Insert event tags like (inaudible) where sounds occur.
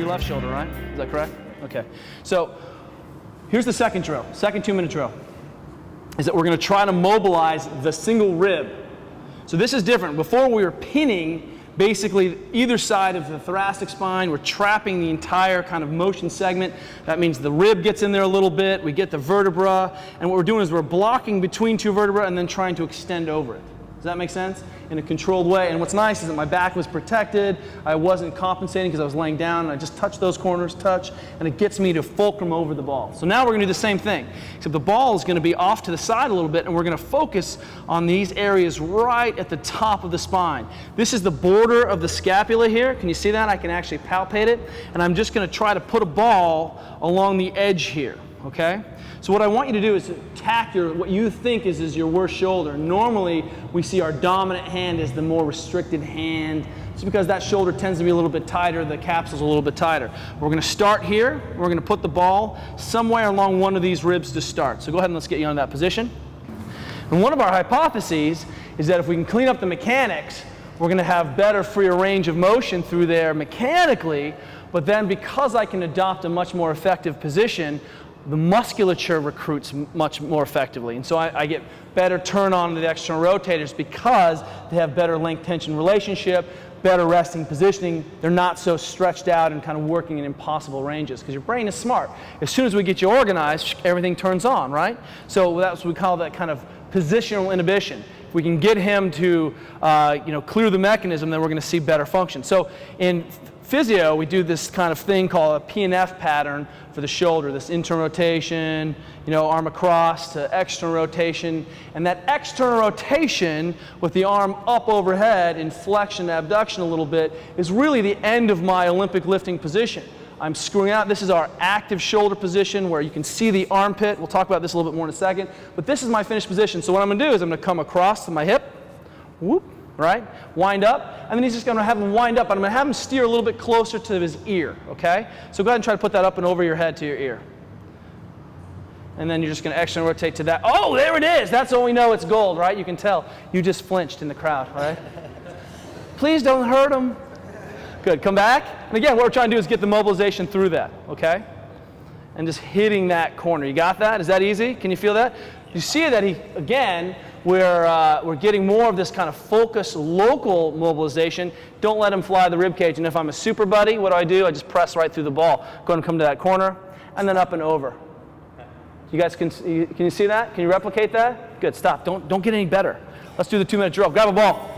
left shoulder, right? Is that correct? Okay. So here's the second drill, second two minute drill, is that we're going to try to mobilize the single rib. So this is different. Before we were pinning basically either side of the thoracic spine. We're trapping the entire kind of motion segment. That means the rib gets in there a little bit. We get the vertebra. And what we're doing is we're blocking between two vertebrae and then trying to extend over it. Does that make sense? In a controlled way. And what's nice is that my back was protected. I wasn't compensating because I was laying down. And I just touch those corners, touch, and it gets me to fulcrum over the ball. So now we're going to do the same thing. Except the ball is going to be off to the side a little bit, and we're going to focus on these areas right at the top of the spine. This is the border of the scapula here. Can you see that? I can actually palpate it. And I'm just going to try to put a ball along the edge here. Okay? So what I want you to do is attack your, what you think is, is your worst shoulder. Normally, we see our dominant hand as the more restricted hand. It's because that shoulder tends to be a little bit tighter, the capsule's a little bit tighter. We're gonna start here. We're gonna put the ball somewhere along one of these ribs to start. So go ahead and let's get you on that position. And one of our hypotheses is that if we can clean up the mechanics, we're going to have better freer range of motion through there mechanically, but then because I can adopt a much more effective position, the musculature recruits much more effectively. And so I, I, get better turn on to the external rotators because they have better length tension relationship, better resting positioning. They're not so stretched out and kind of working in impossible ranges because your brain is smart. As soon as we get you organized, everything turns on, right? So that's what we call that kind of positional inhibition. If we can get him to uh, you know, clear the mechanism, then we're going to see better function. So in physio, we do this kind of thing called a PNF pattern for the shoulder, this internal rotation, you know, arm across to external rotation. And that external rotation with the arm up overhead in flexion abduction a little bit is really the end of my Olympic lifting position. I'm screwing out. This is our active shoulder position where you can see the armpit. We'll talk about this a little bit more in a second. But this is my finished position. So what I'm going to do is I'm going to come across to my hip. Whoop right? Wind up, and then he's just going to have him wind up, and I'm going to have him steer a little bit closer to his ear, okay? So go ahead and try to put that up and over your head to your ear. And then you're just going to external rotate to that. Oh, there it is. That's when we know it's gold, right? You can tell. You just flinched in the crowd, right? (laughs) Please don't hurt him. Good. Come back. And again, what we're trying to do is get the mobilization through that, okay? And just hitting that corner. You got that? Is that easy? Can you feel that? You see that he, again, we're, uh, we're getting more of this kind of focused local mobilization. Don't let him fly the rib cage. And if I'm a super buddy, what do I do? I just press right through the ball. Go and come to that corner, and then up and over. You guys can, can you see that? Can you replicate that? Good, stop. Don't, don't get any better. Let's do the two minute drill. Grab a ball.